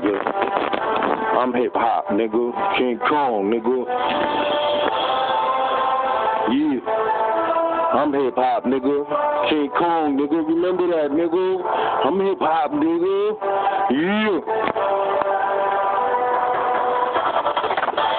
I'm hip hop, nigga. King Kong, nigga. Yeah. I'm hip hop, nigga. King Kong, nigga. Remember that, nigga. I'm hip hop, nigga. Yeah.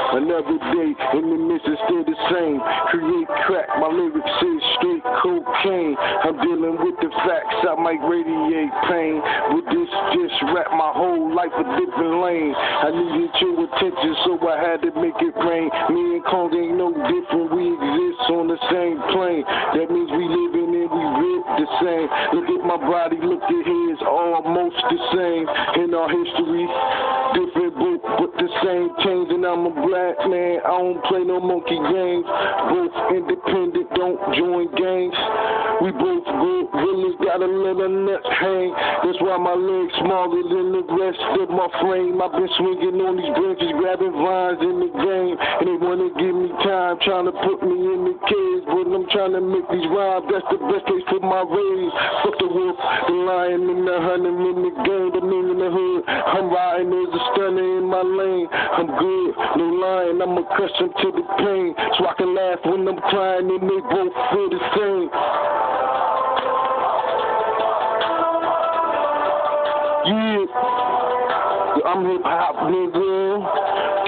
Another day in the midst is still the same. Create crack, my lyrics say straight cocaine. I'm dealing with the facts, I might radiate pain. With this, just rap my whole life a different lane. I needed your attention, so I had to make it rain. Me and Kong ain't no different, we exist on the same plane. That means we living and we rip the same. Look at my body, look at his, almost the same. In our history, different change, and I'm a black man, I don't play no monkey games. Both independent, don't join gangs. We both good villains, gotta let our nuts hang. That's why my legs smaller than the rest of my frame. I've been swinging on these branches, grabbing vines in the game. And they wanna give me time, trying to put me in the cage. But I'm trying to make these rhymes, that's the best place for my rage. Fuck the wolf, the lion, and the hunter in the game, the man in the hood. I'm riding as a stunner in my lane. I'm good, no lying, I'm accustomed to the pain. So I can laugh when I'm crying and they both feel the same. Yeah, I'm hip hop nigga,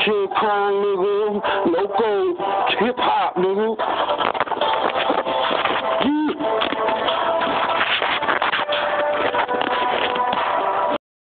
King Kong nigga, loco.